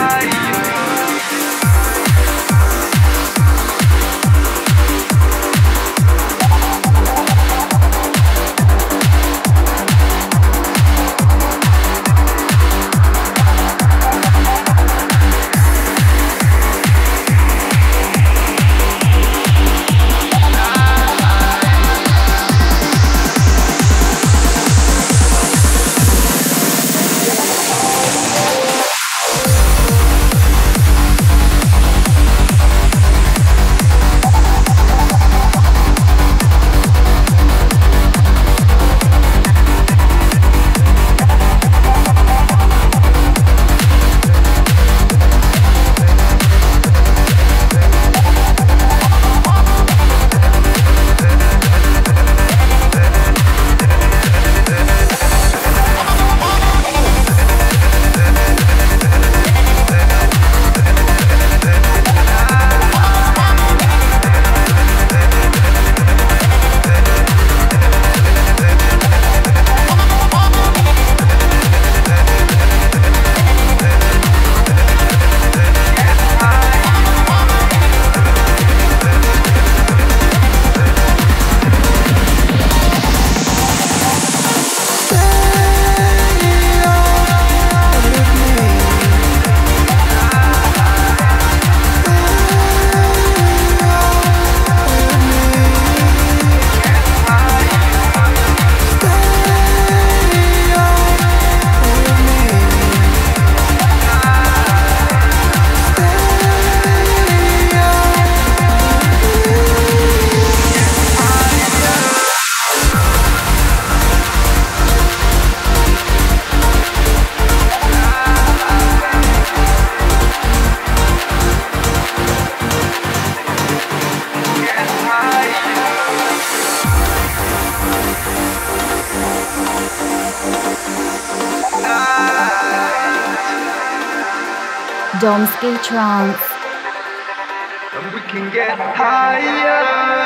high Domsky Trance. And we can get higher.